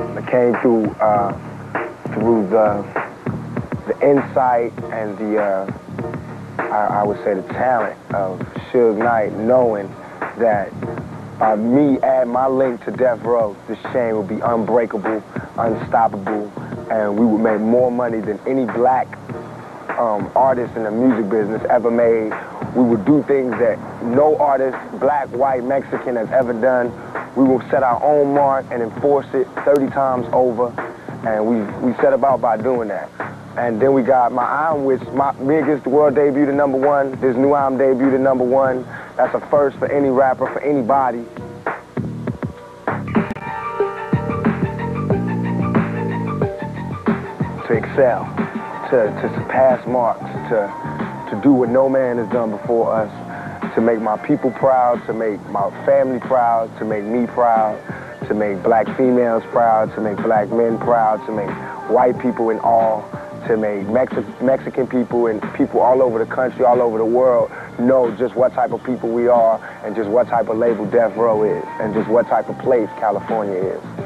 I came through uh, through the the insight and the uh, I, I, would say the talent of Suge Knight, knowing that uh, me add my link to Death Row, this chain would be unbreakable, unstoppable, and we would make more money than any black um, artist in the music business ever made. We would do things that no artist, black, white, Mexican, has ever done. We will set our own mark and enforce it 30 times over, and we, we set about by doing that. And then we got my album, which my biggest world debut to number one. This new album debut to number one. That's a first for any rapper, for anybody. To excel, to, to surpass marks, to, to do what no man has done before us, to make my people proud, to make my family proud, to make me proud, to make black females proud, to make black men proud, to make white people in awe to make Mexi Mexican people and people all over the country, all over the world know just what type of people we are and just what type of label Death Row is and just what type of place California is.